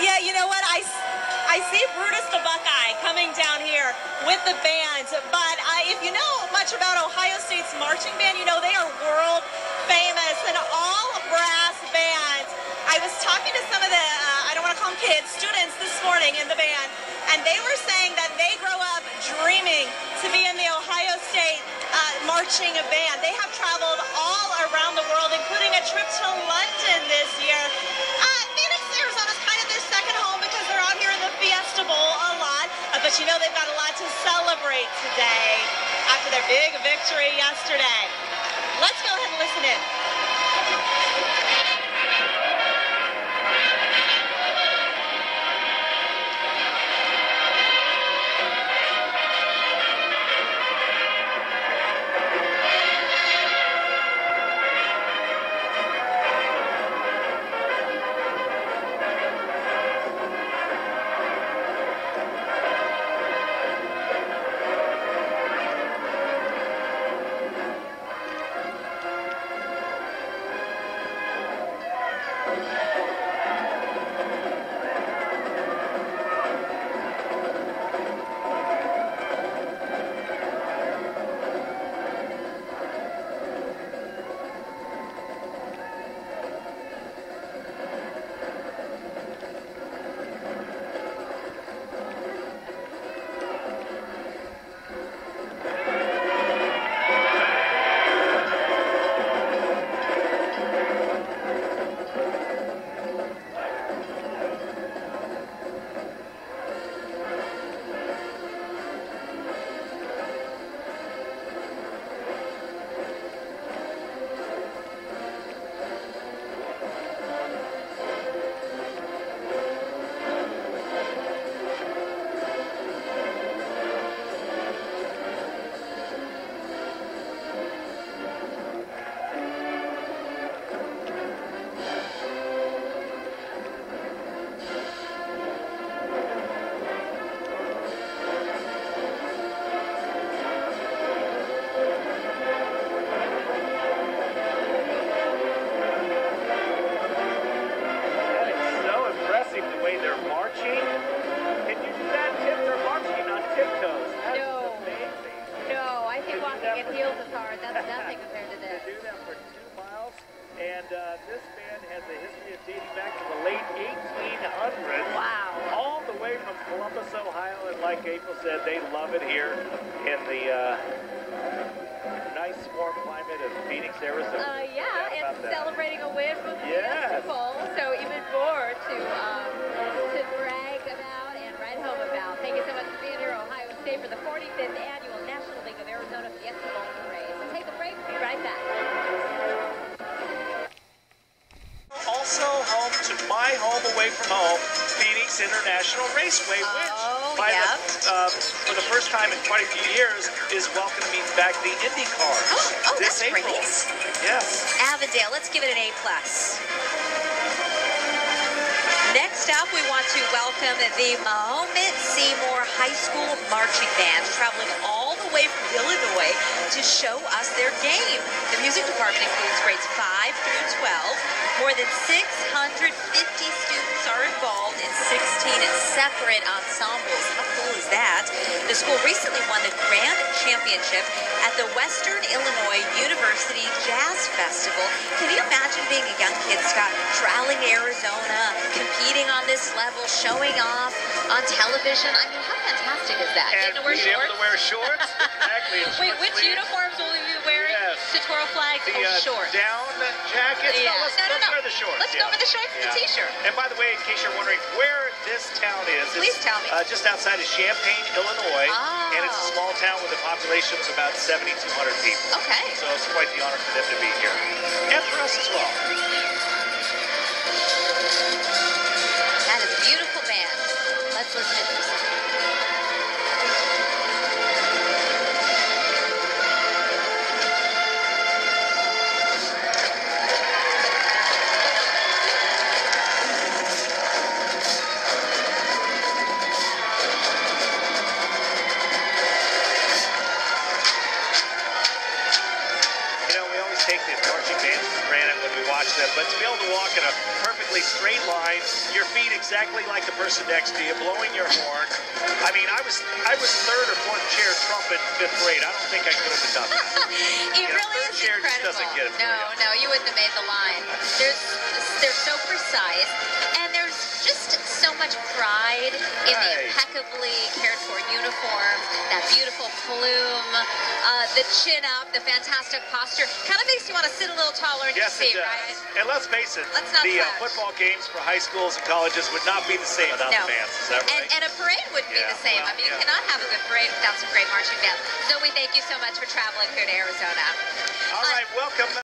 Yeah, you know what? I, I see Brutus the Buckeye coming down here with the band, but if you know much about Ohio State's marching band, you know they are world famous, an all brass band. I was talking to some of the, uh, I don't want to call them kids, students this morning in the band, and they were saying that they grow up dreaming to be in the Ohio State uh, marching band. They have traveled all around the world, including a trip to London this year. But you know they've got a lot to celebrate today after their big victory yesterday. Let's go ahead and listen in. Compared to They this. do that for two miles. And uh, this band has a history of dating back to the late 1800s. Wow. All the way from Columbus, Ohio. And like April said, they love it here in the uh, nice warm climate of Phoenix, Arizona. Uh, yeah, and celebrating a win from the Yes. Bowl, so even more to um, home away from home, Phoenix International Raceway, which Oh, by yep. the, uh, for the first time in quite a few years is welcoming back the Indy cars. Oh, this that's April. great. Yes. Avondale, let's give it an A plus. Up, we want to welcome the Mahomet Seymour High School Marching Band, traveling all the way from Illinois to show us their game. The music department includes grades 5 through 12. More than 650 students are involved in 16 separate ensembles. How cool is that? The school recently won the grand championship at the Western Illinois University Jazz Festival. Can you imagine being a young kid, Scott, traveling to Arizona, competing on this level, showing off on television? I mean, how fantastic is that? And Getting to wear shorts? to wear shorts. exactly. Wait, which sleeves. uniforms will we be wearing Yes. to twirl flags The uh, shorts? down jackets. Yeah. No, let's, No, no, let's no. wear the shorts. Let's go yeah. with the shorts and the t-shirt. And by the way, in case you're wondering where this town is, Please it's, tell me. Uh, just outside of Champaign, Illinois, Oh. and it's a small town with a population of about 7,200 people. Okay. So it's quite the honor for them to be here, and for us as well. Them, but to be able line, your feet exactly like the person next to you, blowing your horn. I mean, I was I was third or fourth chair trumpet in fifth grade. I don't think I could have done that. It You know, really is chair just incredible. doesn't get it no, you. no, you wouldn't have made the line. There's, they're so precise, and there's just so much pride in the impeccably cared for uniforms, that beautiful plume, uh, the chin up, the fantastic posture. Kind of makes you want to sit a little taller in Yes, your seat, right? And let's face it, Let's not the uh, football games for high schools and colleges would not be the same without No. the fans. Is that And, right? and a parade wouldn't be the same. I well, mean, you cannot have a good parade without some great marching bands. So we thank you so much for traveling here to Arizona. All right, welcome.